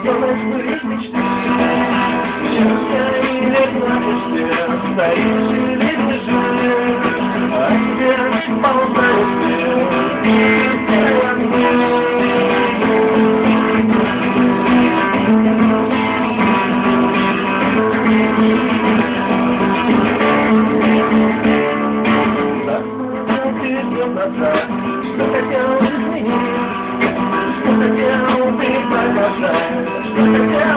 сделай своих мечты. Счастье или радости, стоишь или бежишь, а тебе ползает и ты Yeah.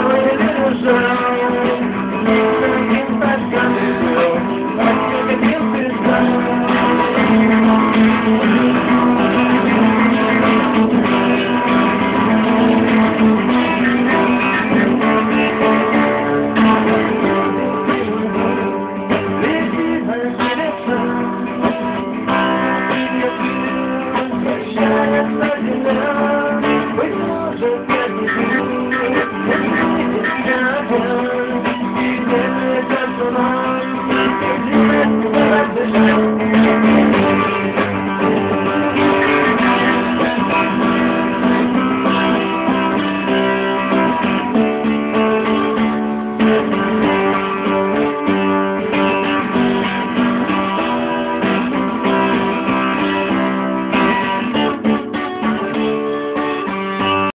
Thank you.